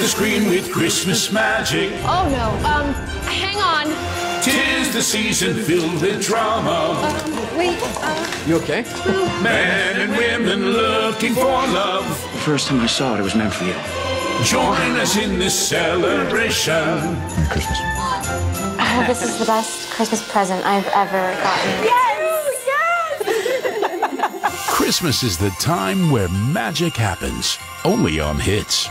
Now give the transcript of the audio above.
the screen with Christmas magic. Oh no, um, hang on. Tis the season filled with drama. Uh, wait, uh, You okay? Men and women looking for love. The first time I saw it, it was meant for you. Join us in this celebration. Merry Christmas. Oh, this is the best Christmas present I've ever gotten. Yes! Christmas is the time where magic happens. Only on hits.